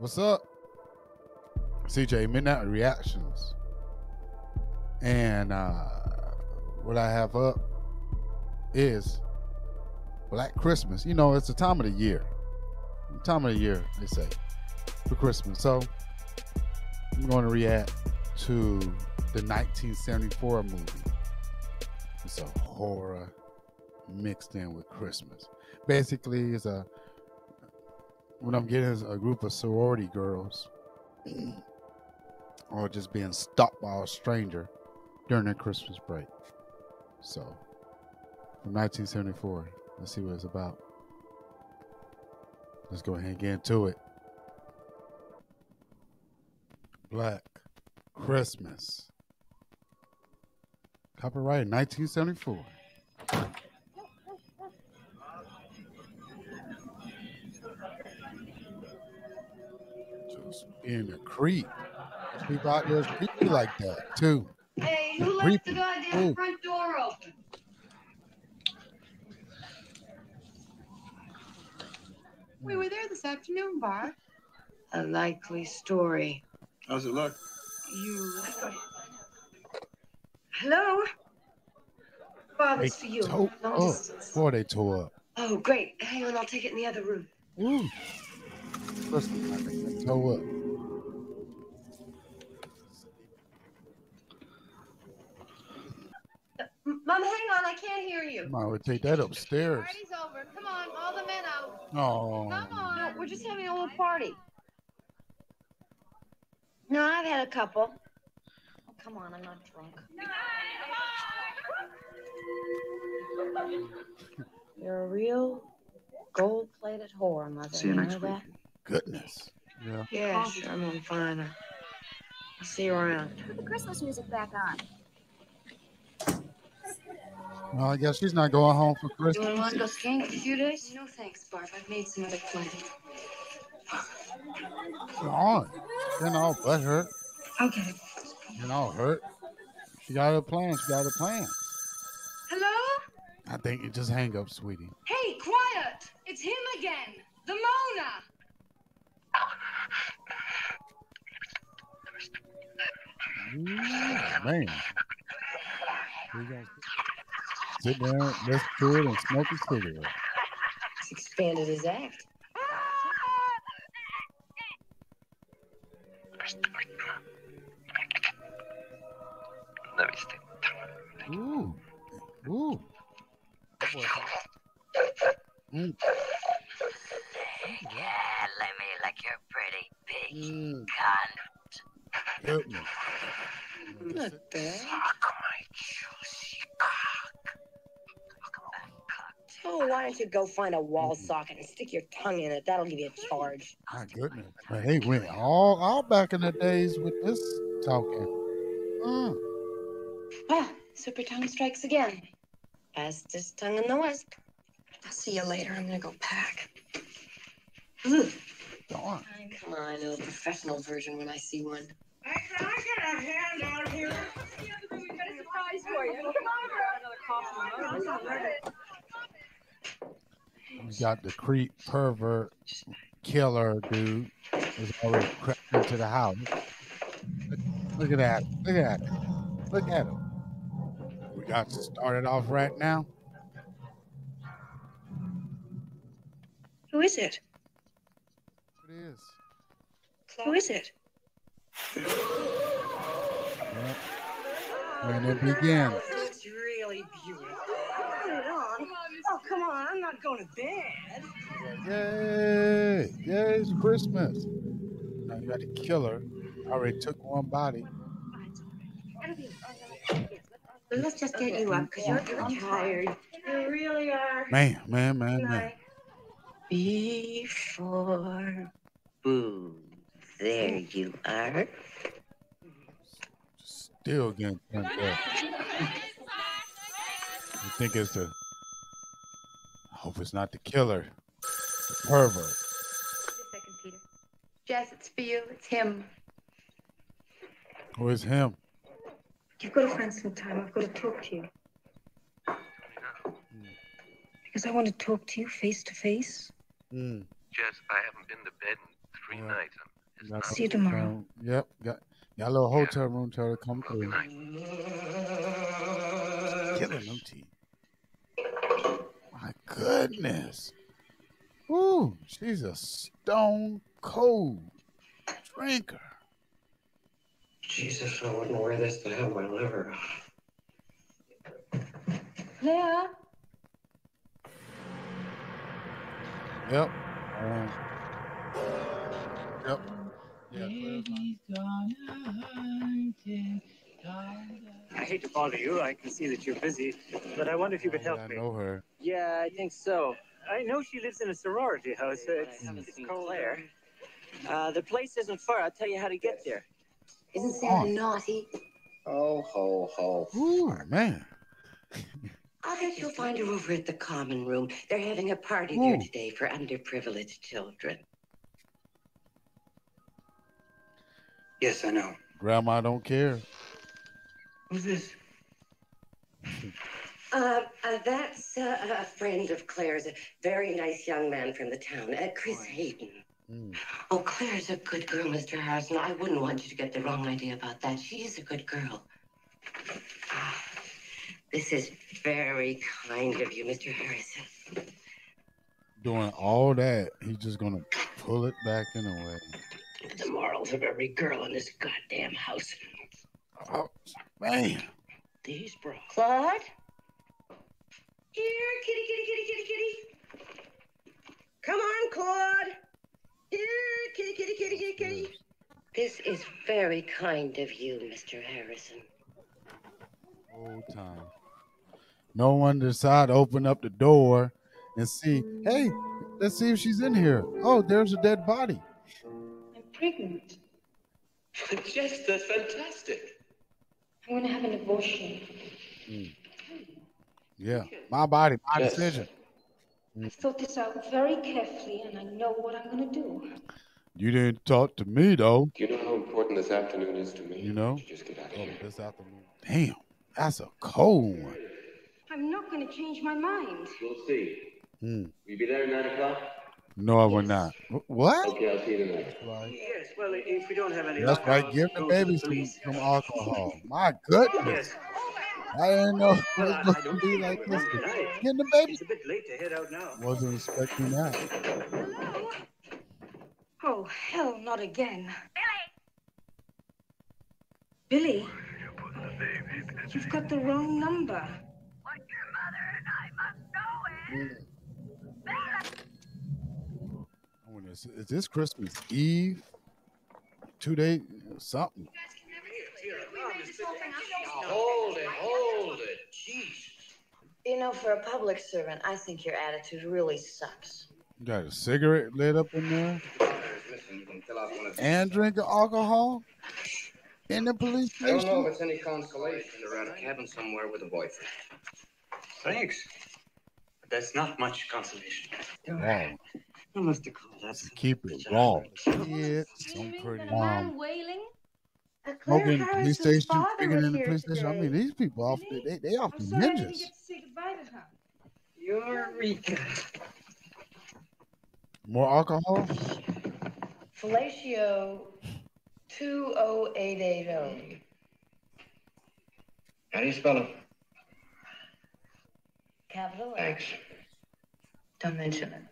What's up? CJ Midnight Reactions. And uh what I have up is Black Christmas. You know, it's the time of the year. Time of the year, they say, for Christmas. So I'm going to react to the 1974 movie. It's a horror mixed in with Christmas. Basically, it's a what I'm getting is a group of sorority girls or just being stopped by a stranger during their Christmas break. So, from 1974, let's see what it's about. Let's go ahead and get into it. Black Christmas. Copyright 1974. Just being a creep. People out there is creepy like that too. Hey, who left Creepy. the goddamn Ooh. front door open? We were there this afternoon, Bart. A likely story. How's it look? You. Hello? Bob, it's for you. tore Long up. distance. Boy, they tore up. Oh, great. Hang on, I'll take it in the other room. Ooh. Listen, I think they tore up. M- Mom, hang on, I can't hear would take that upstairs. Party's over. Come on, all the men out. Oh, Come on. No, we're just having a little party. No, I've had a couple. Oh, come on, I'm not drunk. You're a real gold-plated whore, Mother. See you know next week. that? goodness. Yeah. Yeah, sure, I'm on fine. I'll see you around. Put the Christmas music back on. Well, I guess she's not going home for Christmas. You want to go skiing for a few days? No, thanks, Barb. I've made some other plans. Come on. You know, but hurt. Okay. You know, hurt. She got a plan. She got a plan. Hello? I think you just hang up, sweetie. Hey, quiet! It's him again! The Moaner! Ooh, man. We gonna sit down, listen to it, and smoke a cigarette. He's expanded his act. Let. Ooh. Ooh. Mm. Yeah, let me lick your pretty big Mm. cunt. Goodness. Not bad. Suck my juicy cock. Oh, why don't you go find a wall socket and stick your tongue in it? That'll give you a charge. My goodness. Man, they went all, all back in the days with this talking. Mm. Well, super tongue strikes again. Fastest tongue in the West. I'll see you later. I'm gonna go pack. Ugh. Darn. Come on, I know a professional version when I see one. Can I got a handout here. We got the creep, pervert, killer dude is already crept into the house. Look, look at that. Look at that. Look at him. We got to start it off right now. Who is it? It is. Who is it? Yep. And it begins. It's really beautiful. Put it on. Oh, come on. I'm not going to bed. Yay! Yay, it's Christmas. Now you got the killer. I already took one body. Let's just get you up because you're, you're tired. You really are. Man, man, man, man. Before boo. There you are. Still getting turned up. You think it's the. I hope it's not the killer. The pervert. Just a second, Peter. Jess, it's for you. It's him. Who is him? You've got to find some time. I've got to talk to you. Because I want to talk to you face to face. Mm. Jess, I haven't been to bed in three Yeah. nights. and it's Got See you tomorrow. hotel- Yep, got got a little hotel room till it come through. Killing them teeth. My goodness. Ooh, she's a stone cold drinker. Jesus, I wouldn't wear this to have my liver. Claire? Yep. Um, yep. Yeah, I hate to bother you. I can see that you're busy, but I wonder if you could help me. I me. know her. Yeah, I think so. I know she lives in a sorority house. Uh, It's, it's Claire. Uh, the place isn't far. I'll tell you how to get there. Isn't Santa naughty? Oh, ho, ho. Ooh, man. I bet you'll find her over at the common room. They're having a party there today for underprivileged children. Yes, I know. Grandma I don't care. Who's this? Uh, uh, that's uh, a friend of Claire's, a very nice young man from the town, uh, Chris Hayden. Mm. Oh, Claire's a good girl, Mr. Harrison. I wouldn't want you to get the wrong idea about that. She is a good girl. Ah, This is very kind of you, Mr. Harrison. Doing all that, he's just gonna pull it back in a way. The morals of every girl in this goddamn house. Oh, man. These bras. Claude? Here, kitty, kitty, kitty, kitty, kitty. Come on, Claude. Here, kitty, kitty, kitty, kitty, kitty. This is very kind of you, Mr. Harrison. Whole time. No one decide to open up the door and see, hey, let's see if she's in here. Oh, there's a dead body. I'm pregnant. Jess, that's fantastic. I'm going to have an abortion. Yeah. My body, my Yes. decision. I thought this out very carefully, and I know what I'm going to do. You didn't talk to me though. You know how important this afternoon is to me? You know? You just get out of Oh, here. this afternoon. Damn, that's a cold one. I'm not going to change my mind. We'll see. Hmm. Will you be there at 9 o'clock? No, I would not. What? Okay, I'll see you tonight. Right. Yes, well, if we don't have any That's luck, right. I'll Give the go to baby some, some alcohol. My goodness. Yes. I didn't know it was I, I going to be like this. home. Getting the baby. It's a bit late to head out now. Wasn't expecting that. Hello? Oh, hell, not again. Billy? Billy? You've got the wrong number. What your mother and I wonder, Is is this Christmas Eve? Two days? Something. Hold it, hold it. Jeez. You know, for a public servant, I think your attitude really sucks. You got a cigarette lit up in there Listen, you can fill out one of these. and drinking alcohol in the police station? I don't know if it's any consolation to rent a cabin somewhere with a boyfriend. Thanks. But that's not much consolation. Wow. I must have called that. Keep it raw. Yeah, some pretty um, wailing? Claire smoking police Harrison's station, father drinking in the here police station. I mean, today. these people off the, they they off I'm the sorry ninjas. get to say goodbye to her. Eureka. More alcohol? Fellatio 20880. How do you spell it? Capital F. Thanks. Don't mention it.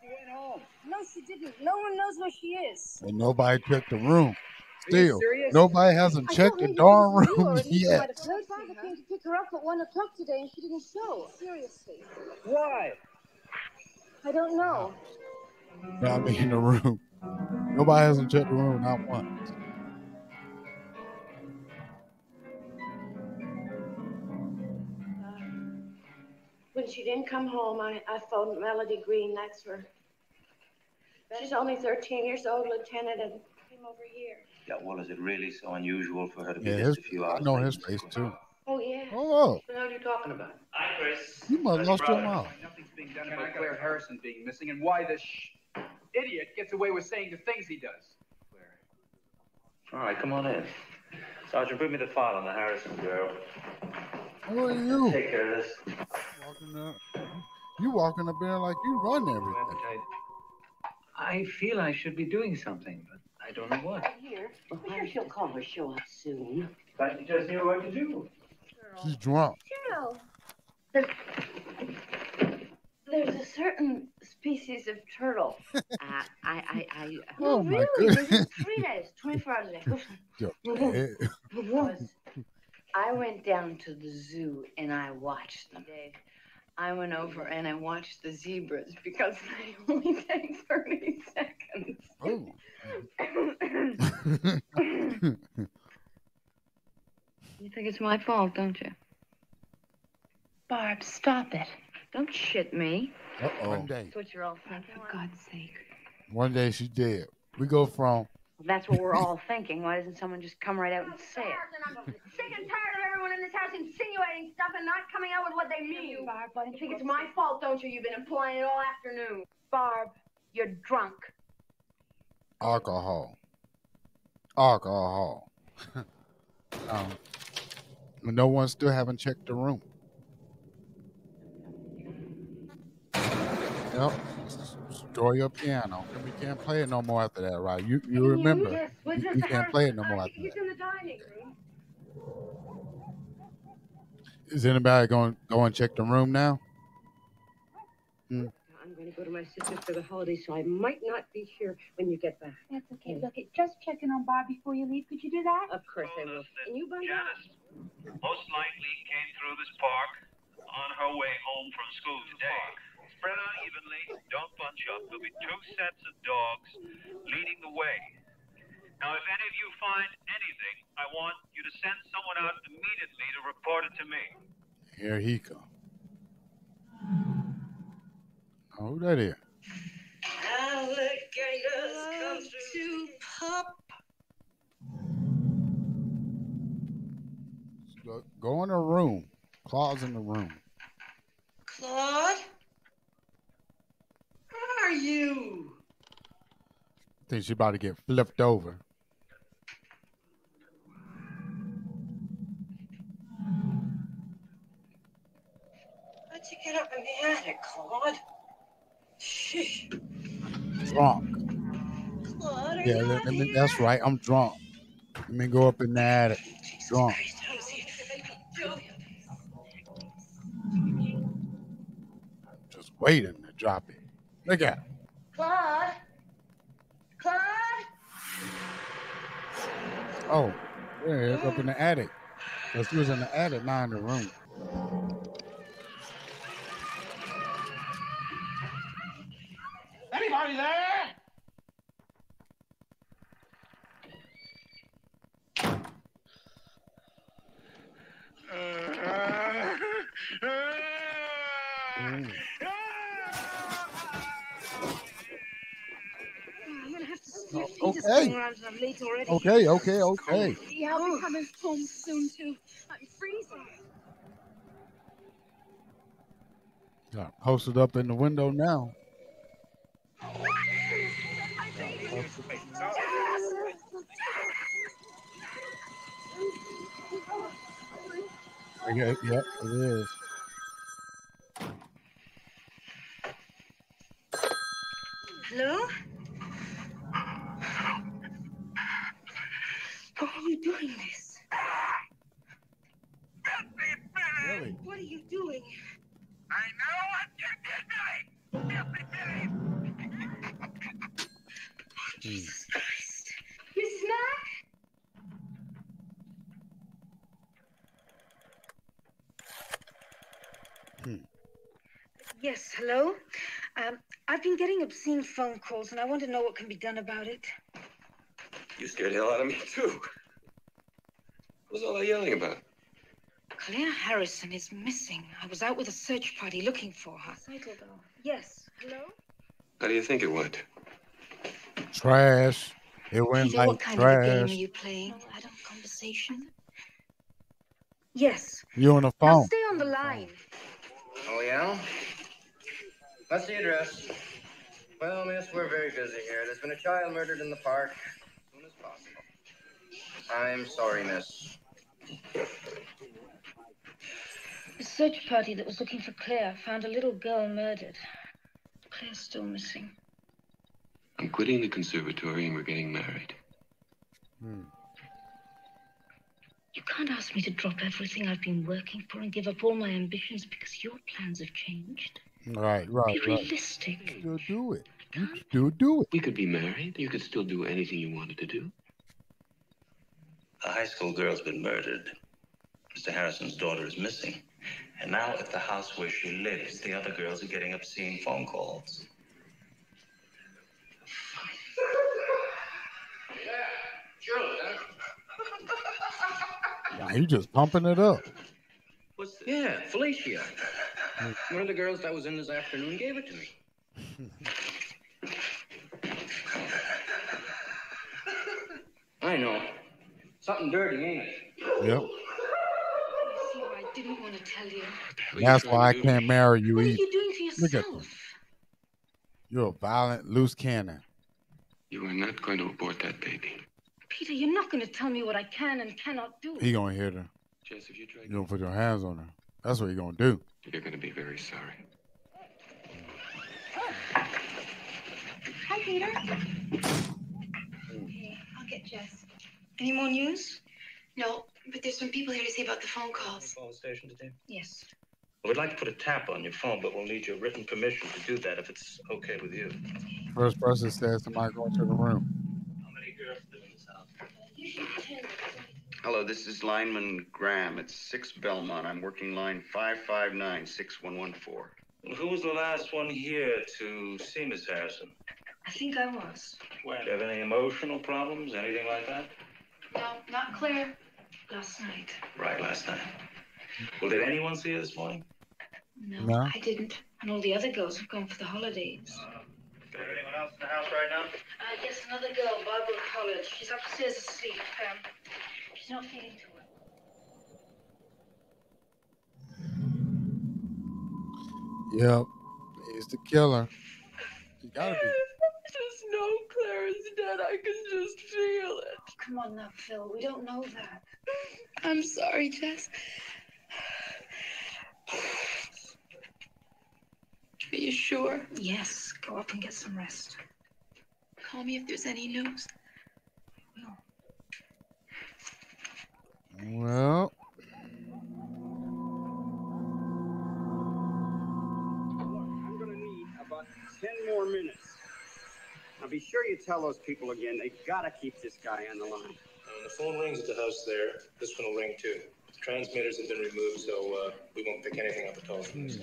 She went home. No, she didn't. No one knows where she is. And nobody checked the room. Still, nobody hasn't checked the maybe darn it was you, room or at least you yet. might have heard Father came to pick her up at one o'clock today, and she didn't show. Seriously, Why? I don't know. No, I mean in the room. Nobody hasn't checked the room, not once. When she didn't come home, I, I phoned Melody Green. That's her. She's only 13 years old, Lieutenant, and came over here. Yeah, well, is it really so unusual for her to be Yeah, just his, a few I know his face too. Oh, yeah. Oh, What the hell are you talking about? Hi, Chris. you must have lost your brother. mouth. Nothing's being done about Claire Harrison being missing and why this sh- idiot gets away with saying the things he does. All right, come on in. Sergeant, bring me the file on the Harrison girl. Who are you? Take care of this. Walking up. You walking up there like you run everything. Appetite. I feel I should be doing something, but I don't know what. Here. Well, I'm sure she'll call her show up soon. But you just knew what to do. She's drunk. Cheryl. There's, there's a certain species of turtle. Uh, I, I, I. Oh no, my really, goodness. there's three days, 24 hours a day. Yo, was I went down to the zoo and I watched them. I went over and I watched the zebras because they only take 30 seconds. oh. You think it's my fault, don't you? Barb, stop it. Don't shit me. Uh-oh. One day. That's what you're all thinking. For God's sake. One day she did. We go from That's what we're all thinking. Why doesn't someone just come right out and say it? I'm sick and tired of everyone in this house insinuating stuff and not coming out with what they mean. Barb, why You think it's my fault, don't you? You've been implying it all afternoon. Barb, you're drunk. alcohol. Alcohol. um, no one still haven't checked the room. Yep. Destroy your piano. We can't play it no more after that, right? You you remember? Yes, You, you can't play it no more after He's that. in the dining room. Is anybody going to go and check the room now? Hmm. I'm going to go to my sister for the holiday, so I might not be here when you get back. That's okay. Look, it- just checking on Bob before you leave. Could you do that? Of course I will. And you by Janice most likely came through this park on her way home from school today. Spread out evenly, don't bunch up. There'll be two sets of dogs leading the way. Now, if any of you find anything, I want you to send someone out immediately to report it to me. Here he come. Oh, who that is? Alligators come to pop. Go- Go in the room. Claude's in the room. Claude? Where are you? Think she about to get flipped over. How'd get up in the attic, Claude? Shh. Drunk. Claude, are Yeah, you let- out me- that's right. I'm drunk. Let me go up in the attic. Drunk. How's he? Joe. Just waiting to drop it. Look at him. Claude? Claude? Oh, yeah, it's up in the attic. So she was in the attic, not in the room. Anybody there? Mm. I'm gonna have to see if Peter's okay. coming around and I'm late already. Okay, okay, okay. Yeah, I'll be coming home soon too. I'm freezing. Got posted up in the window now. Okay, yep, it is. Phone calls, and I want to know what can be done about it. You scared the hell out of me, too. What was all that yelling about? Claire Harrison is missing. I was out with a search party looking for her. Yes. Hello? How do you think it went? Trash. It went Peter, like what kind of a game are you playing? Adult conversation? Yes. You on the Now phone. stay on the line. Oh, yeah? What's the address? Well, miss, we're very busy here. There's been a child murdered in the park. As soon as possible. I'm sorry, miss. The search party that was looking for Claire found a little girl murdered. Claire's still missing. I'm quitting the conservatory and we're getting married. Hmm. You can't ask me to drop everything I've been working for and give up all my ambitions because your plans have changed. Right, right, Be right. realistic. Still do it. You can still do it. We could be married. You could still do anything you wanted to do. A high school girl's been murdered. Mr. Harrison's daughter is missing. And now at the house where she lives, the other girls are getting obscene phone calls. Nah, he just pumping it up. What's the... Yeah, Felicia. One of the girls that was in this afternoon gave it to me. I know. Something dirty, ain't it? Yep. I didn't want to tell you. That's why I can't marry you What are you doing to Look at yourself? this. You're a violent loose cannon. You are not going to abort that baby. Peter, you're not going to tell me what I can and cannot do. He gonna hit her. Jess, if you try, You gonna put your hands on her. That's what you're gonna do. you're going to be very sorry. Hi, Peter. Okay, I'll get Jess. Any more news? No, but there's some people here to see about the phone calls. Phone station today? Yes. We'd like to put a tap on your phone, but we'll need your written permission to do that if it's okay with you. First person says somebody going to the room. How many girls live in this house? Hello, this is lineman Graham. It's 6 Belmont. I'm working line 559-6114. Who was the last one here to see Miss Harrison? I think I was. When? Do you have any emotional problems, anything like that? No, not clear. Last night. Right, last night. Well, did anyone see her this morning? No, No? I didn't. And all the other girls have gone for the holidays. Is there anyone else in the house right now? Uh, yes, another girl, Barbara College. She's upstairs asleep. Um, she's not feeling too well. Yep. He's the killer. He gotta be. Just know Claire is dead. I can just feel it. Come on now, Phil. We don't know that. I'm sorry, Jess. Are you sure? Yes. Go up and get some rest. Call me if there's any news. Well, I'm gonna need about ten more minutes. Now be sure you tell those people again, they gotta keep this guy on the line. When the phone rings at the house there, this one will ring too. The transmitters have been removed, so uh, we won't pick anything up at all from this.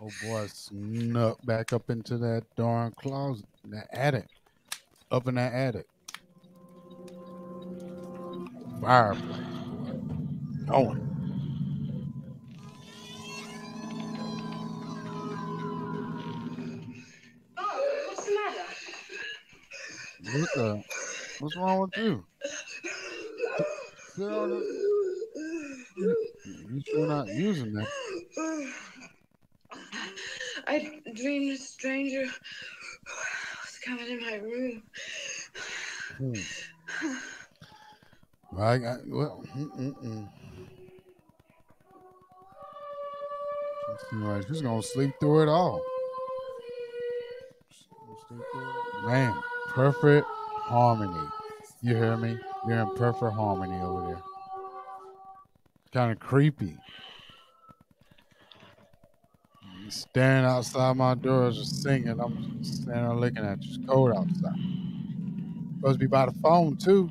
oh boy, snuck back up into that darn closet, that attic, up in that attic. Fireplace, going. Oh, what's the matter? What the? What's wrong with you? Sit on it. You you sure not using that? I dreamed a stranger was coming in my room. Hmm. I got well. She like she's gonna sleep through it all. Man, perfect harmony. You hear me? You're in perfect harmony over there. Kind of creepy. You staring outside my door, just singing. I'm standing looking at you. It's cold outside. Supposed to be by the phone too.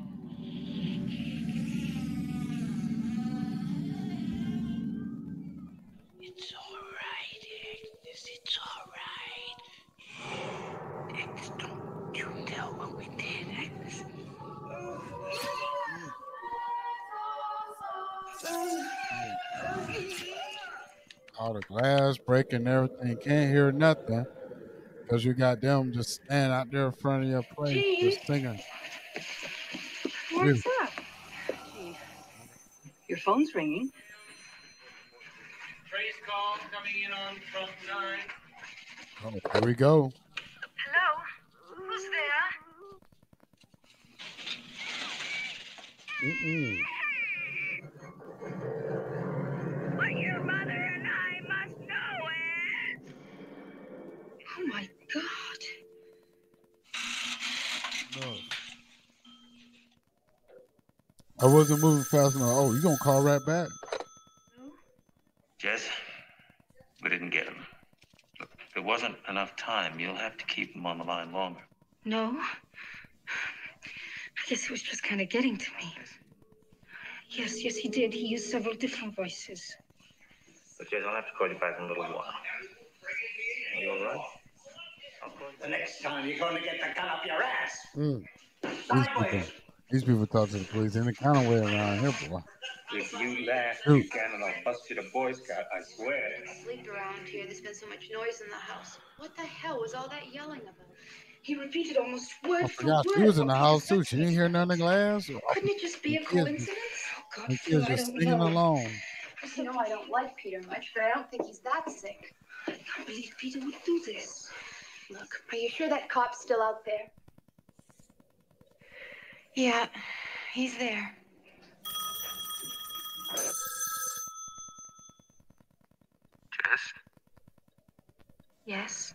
All the glass breaking everything. Can't hear nothing because you got them just standing out there in front of your place Gee. just singing. What's Dude. up? Your phone's ringing. Trace call coming in on front nine. Oh, here we go. Hello? Who's there? Mm-mm. I wasn't moving fast enough. Oh, you gonna call right back? Jess, we didn't get him. Look, there wasn't enough time, you'll have to keep him on the line longer. No. I guess he was just kind of getting to me. Yes, yes, he did. He used several different voices. But Jess, I'll have to call you back in a little while. Are you all right? The next time you're going to get the gun up your ass. Mm. These people, these people talk to the police any kind of way around here, boy. If you laugh Shoot. can and I'll bust you to Boy Scout, I swear. Sleep around here. There's been so much noise in the house. What the hell was all that yelling about? He repeated almost word I for forgot word. she was in the house too. She didn't hear none of the glass. Couldn't it just be a coincidence? Oh, God, The Phil, kids just don't singing know. along. You know I don't like Peter much, but I don't think he's that sick. I can't believe Peter would do this. Look, are you sure that cop's still out there? Yeah, he's there. Jess? Yes.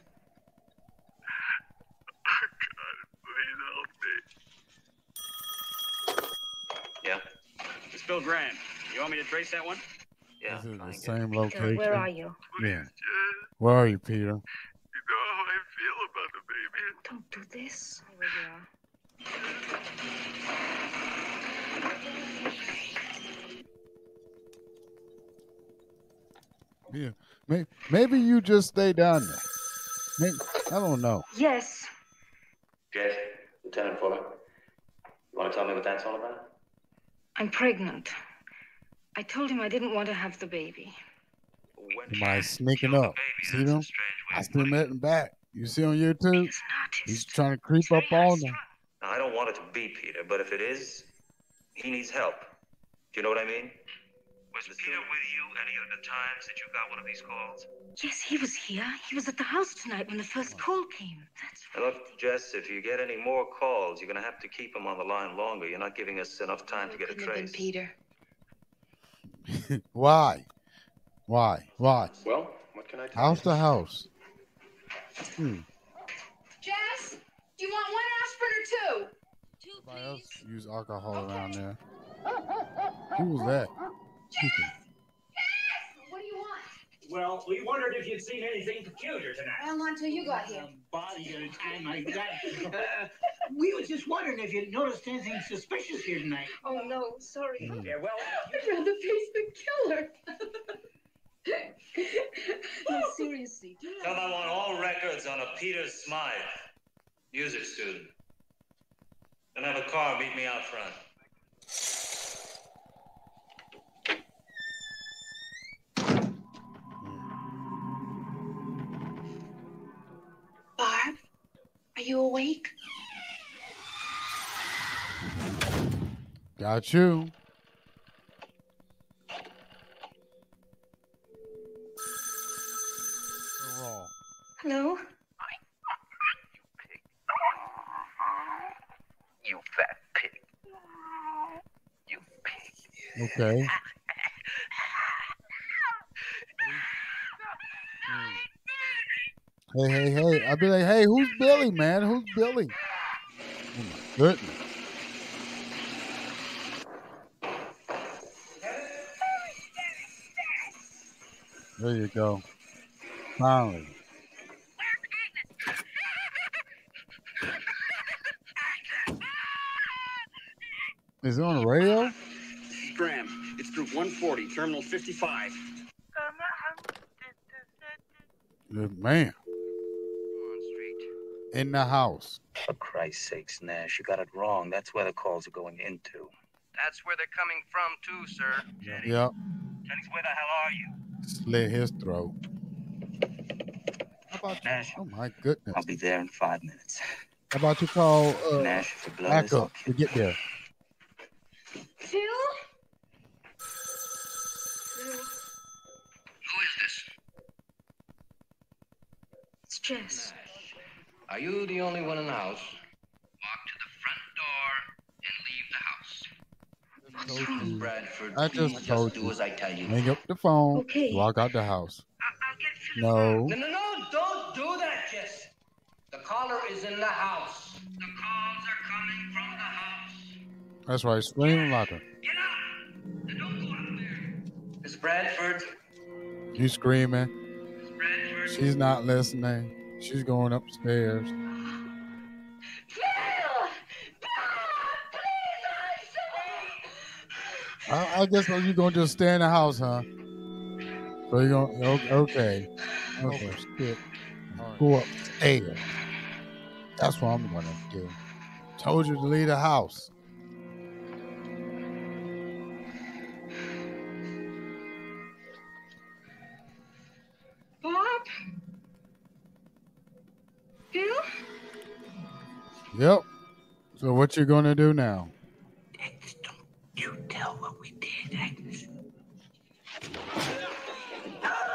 Please help me. Yeah? It's Bill Graham. You want me to trace that one? Yeah. This is the same location. Where are you? Yeah. Where are you, Peter? You know how I feel about the baby. Don't do this. Here we are. Yeah. Maybe, maybe you just stay down there. Maybe, I don't know. Yes. Jess, Lieutenant Fuller, you want to tell me what that's all about? I'm pregnant. I told him I didn't want to have the baby. Am I sneaking up. See them? I still met him back. You see on YouTube? He's trying to creep up on them. I don't want it to be Peter, but if it is, he needs help. Do you know what I mean? Was Peter with you any of the times that you got one of these calls? Yes, he was here. He was at the house tonight when the first call came. That's right. look, Jess, if you get any more calls, you're going to have to keep him on the line longer. You're not giving us enough time to get a Couldn't been trace. Peter. Why? Why? Why? Well, what can I tell House to house. Hmm. Jess, do you want one aspirin or two? Everybody else use alcohol around there. Who was that? Speaking. What do you want? Well, we wondered if you'd seen anything peculiar tonight. Well, not until you got here. body at a time like that. Uh, we was just wondering if you noticed anything suspicious here tonight. Oh no, sorry. Yeah, well, I'd rather face the killer. No, seriously. do you Tell him I want all records on a Peter Smythe, music student. Then have a car meet me out front. You awake? Got you. Raw. Hello? You fat pig. You pig. Okay. Hey, hey, hey. I'd be like, hey, who's Billy, man? Who's Billy? Oh my goodness. There you go. Finally. Is it on the radio? Graham, it's group 140, terminal 55. Good man. In the house. For Christ's sakes, Nash, you got it wrong. That's where the calls are going into. That's where they're coming from, too, sir. Jenny. Yep. Jennings, where the hell are you? Slit his throat. How about you? Nash, Oh my goodness. I'll be there in five minutes. How about you call uh, Nash, if you blow back this, I'll up to get there? Phil? Who is this? It's Jess. Are you the only one in the house? Walk to the front door and leave the house. What's wrong? Bradford, I please just told do you. as I tell you. Hang up the phone. Okay. Walk out the house. No. No, no, no, don't do that, Jess. The caller is in the house. The calls are coming from the house. That's right. Scream louder. Miss Bradford. You screaming. She's not listening. She's going upstairs. I, I guess you're gonna just stay in the house, huh? So you're gonna okay, okay, skip. Go upstairs. That's what I'm gonna do. Told you to leave the house. Yep. So what you gonna do now? You tell what we did, Agnes.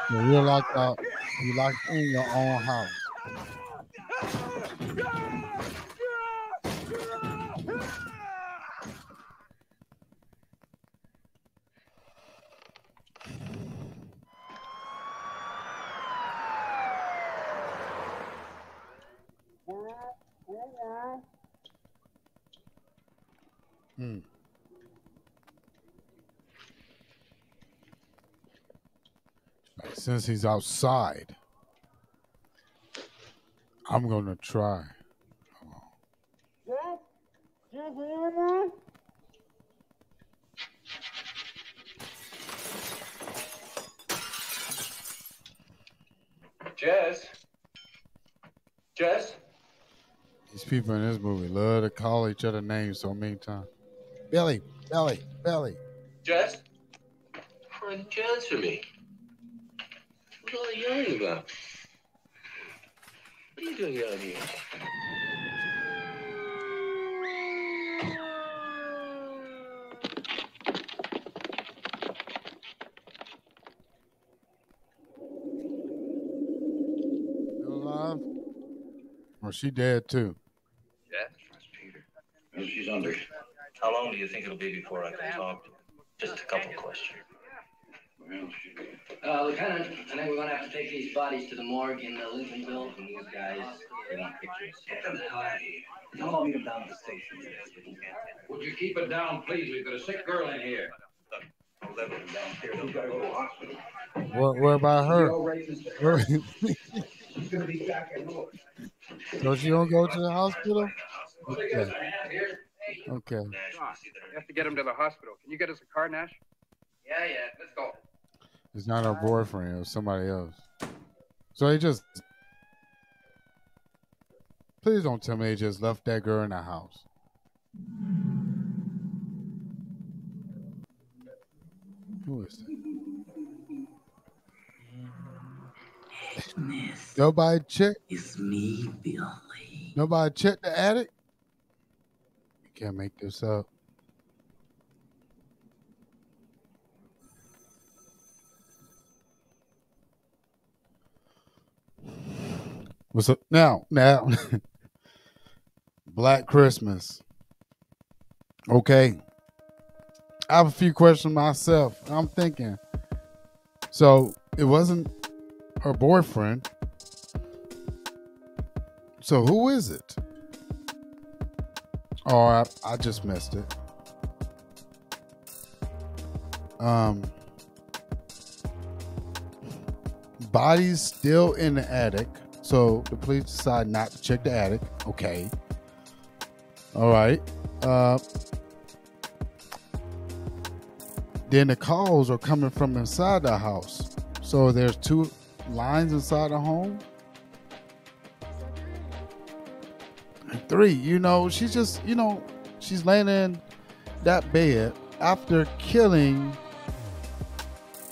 So you're locked out. You're locked in your own house. Hmm. Since he's outside, I'm gonna try. Jess? Jess? These people in this movie love to call each other names so many times. Billy, Billy, Billy. Jess? Didn't you answer me? What are you yelling about? What are you doing out here? Or she dead too? Jess? Well, she's under. How long do you think it'll be before I can talk to her? Just a couple questions. Uh, Lieutenant, I think we're gonna have to take these bodies to the morgue in uh, Lincolnville. And these guys, they want pictures. Get them the hell out of here. Come on, meet them down at the station. Would you keep it down, please? We've got a sick girl in here. I'll level them downstairs. We've got to go to the hospital. What, what about her? Where- She's going to be back at work. so she don't go to the hospital? Okay. Okay. You have to get him to the hospital. Can you get us a car, Nash? Yeah, yeah, let's go. It's not her boyfriend, it was somebody else. So they just Please don't tell me they just left that girl in the house. Who is that? Nobody check. It's me, Billy. Nobody check the attic. Can't make this up. What's up now? Now, Black Christmas. Okay, I have a few questions myself. I'm thinking. So it wasn't her boyfriend. So who is it? Oh, I, I just missed it. Um, bodies still in the attic. So the police decide not to check the attic. Okay. All right. Uh, then the calls are coming from inside the house. So there's two lines inside the home. Three, you know, she's just, you know, she's laying in that bed after killing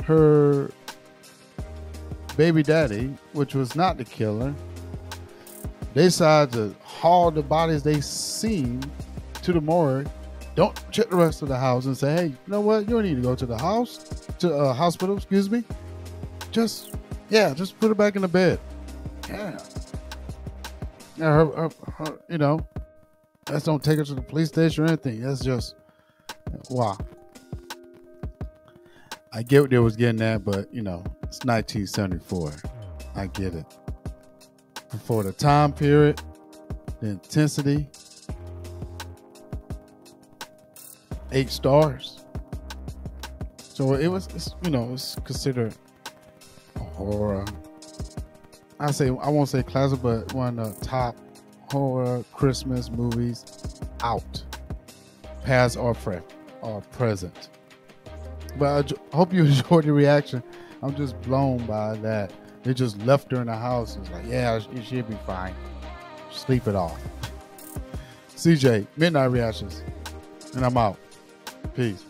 her baby daddy, which was not the killer. They decided to haul the bodies they seen to the morgue. Don't check the rest of the house and say, "Hey, you know what? You don't need to go to the house, to uh, hospital. Excuse me. Just, yeah, just put her back in the bed. Yeah. Her, her, her, you know, let's don't take her to the police station or anything. That's just wow. I get what they was getting at, but you know, it's 1974. I get it. For the time period, the intensity, eight stars. So it was, you know, it's considered a horror. I say I won't say classic, but one of the top horror Christmas movies out, past or pre or present. But I hope you enjoyed the reaction. I'm just blown by that. They just left her in the house. It's like, yeah, it should be fine. Sleep it off. CJ, Midnight Reactions. And I'm out. Peace.